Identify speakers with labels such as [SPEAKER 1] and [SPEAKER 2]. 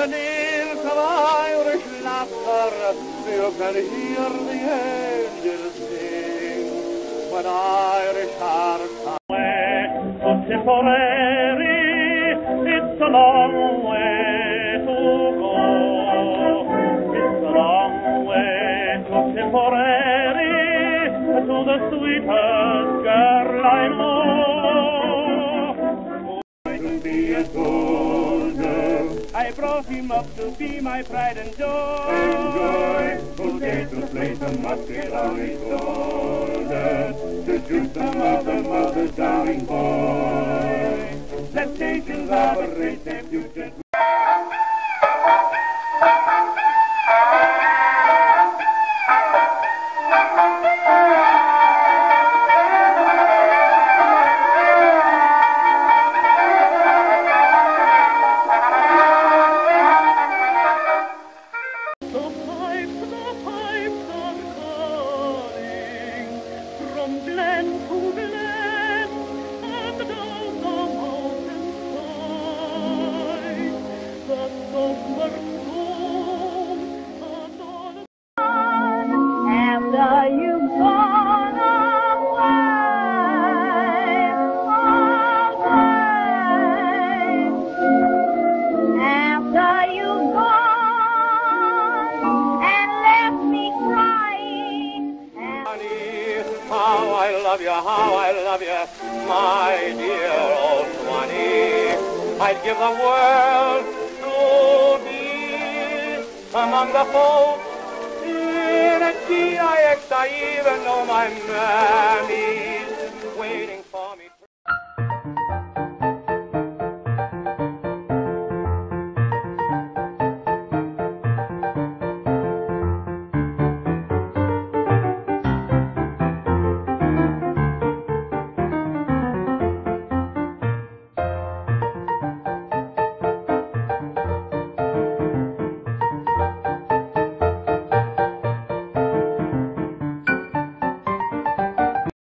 [SPEAKER 1] an Irish laughter, you can hear the angels sing. When Irish hearts are away from Tipperary, it's a long To be a soldier, I brought him up I love you, how I love you, my dear old Swanee. I'd give the world to be among the folks in a GIX. I even know my mammy's